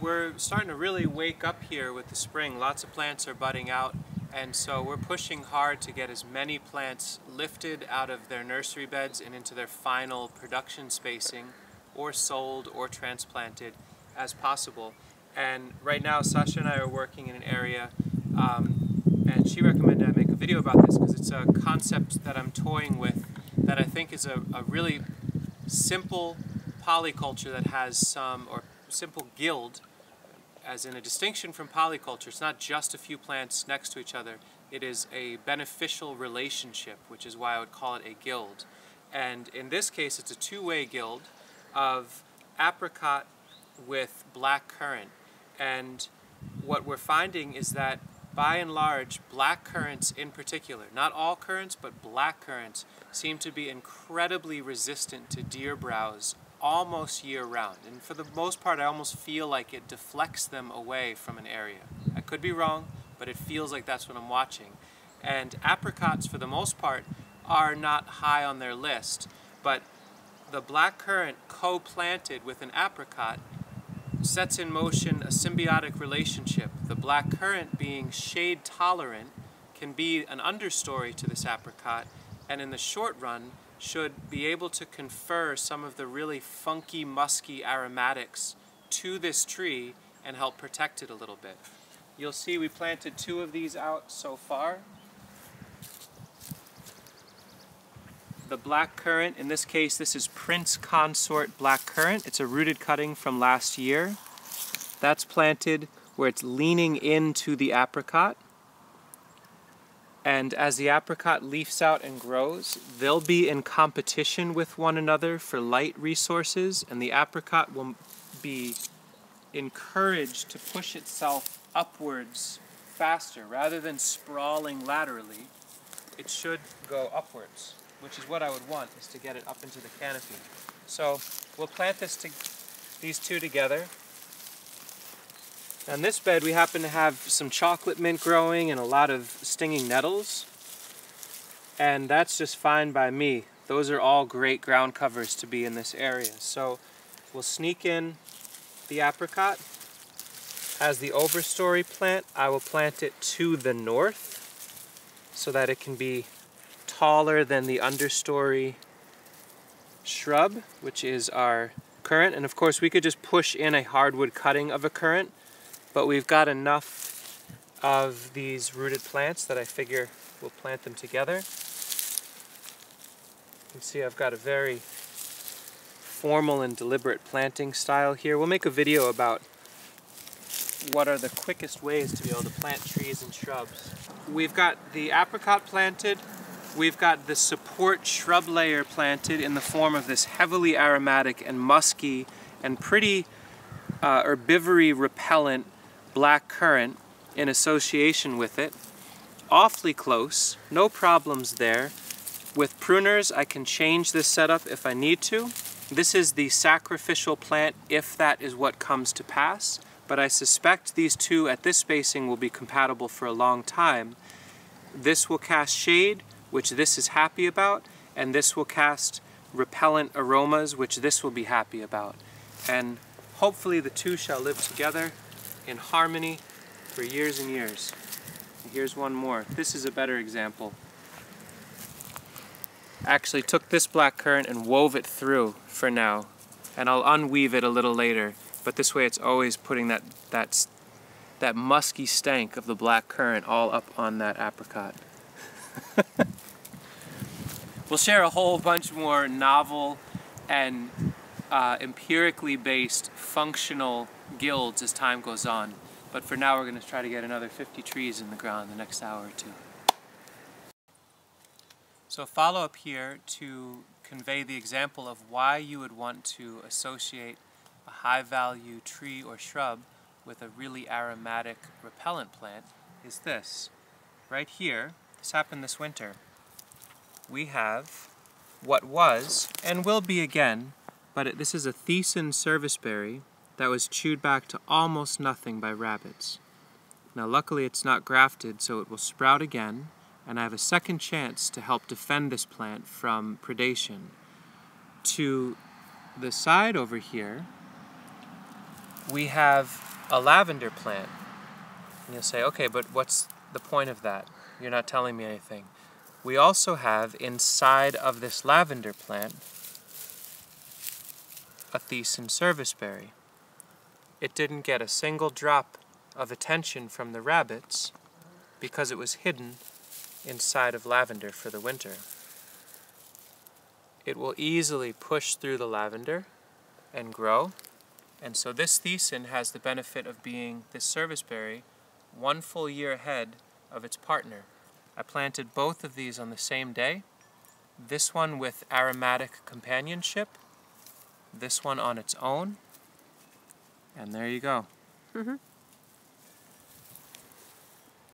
we're starting to really wake up here with the spring. Lots of plants are budding out and so we're pushing hard to get as many plants lifted out of their nursery beds and into their final production spacing or sold or transplanted as possible. And right now Sasha and I are working in an area um, and she recommended I make a video about this because it's a concept that I'm toying with that I think is a, a really simple polyculture that has some, or simple guild as in a distinction from polyculture, it's not just a few plants next to each other. It is a beneficial relationship, which is why I would call it a guild. And in this case, it's a two-way guild of apricot with black currant. And what we're finding is that by and large, black currants in particular, not all currants, but black currants, seem to be incredibly resistant to deer browse almost year round. And for the most part, I almost feel like it deflects them away from an area. I could be wrong, but it feels like that's what I'm watching. And apricots, for the most part, are not high on their list, but the black currant co-planted with an apricot sets in motion a symbiotic relationship. The black currant being shade tolerant can be an understory to this apricot, and in the short run, should be able to confer some of the really funky, musky aromatics to this tree and help protect it a little bit. You'll see we planted two of these out so far. The black currant, in this case this is Prince Consort black currant. It's a rooted cutting from last year. That's planted where it's leaning into the apricot. And as the apricot leafs out and grows, they'll be in competition with one another for light resources, and the apricot will be encouraged to push itself upwards faster. Rather than sprawling laterally, it should go upwards, which is what I would want, is to get it up into the canopy. So we'll plant this to, these two together, on this bed we happen to have some chocolate mint growing and a lot of stinging nettles. And that's just fine by me. Those are all great ground covers to be in this area. So we'll sneak in the apricot. As the overstory plant, I will plant it to the north so that it can be taller than the understory shrub, which is our currant. And of course we could just push in a hardwood cutting of a currant but we've got enough of these rooted plants that I figure we'll plant them together. You can see I've got a very formal and deliberate planting style here. We'll make a video about what are the quickest ways to be able to plant trees and shrubs. We've got the apricot planted, we've got the support shrub layer planted in the form of this heavily aromatic and musky and pretty uh, herbivory repellent black currant in association with it. Awfully close, no problems there. With pruners, I can change this setup if I need to. This is the sacrificial plant if that is what comes to pass, but I suspect these two at this spacing will be compatible for a long time. This will cast shade, which this is happy about, and this will cast repellent aromas, which this will be happy about. And hopefully the two shall live together in harmony for years and years. And here's one more. This is a better example. Actually took this black currant and wove it through for now. And I'll unweave it a little later. But this way it's always putting that, that, that musky stank of the black currant all up on that apricot. we'll share a whole bunch more novel and uh, empirically based functional guilds as time goes on. But for now we're going to try to get another 50 trees in the ground the next hour or two. So follow up here to convey the example of why you would want to associate a high value tree or shrub with a really aromatic repellent plant is this. Right here, this happened this winter, we have what was, and will be again, but it, this is a Thiessen serviceberry that was chewed back to almost nothing by rabbits. Now luckily it's not grafted so it will sprout again and I have a second chance to help defend this plant from predation. To the side over here we have a lavender plant. And you'll say, okay, but what's the point of that? You're not telling me anything. We also have inside of this lavender plant a Thiessen serviceberry. It didn't get a single drop of attention from the rabbits because it was hidden inside of lavender for the winter. It will easily push through the lavender and grow. And so this Thiessen has the benefit of being this serviceberry one full year ahead of its partner. I planted both of these on the same day. This one with aromatic companionship, this one on its own, and there you go. Mm -hmm.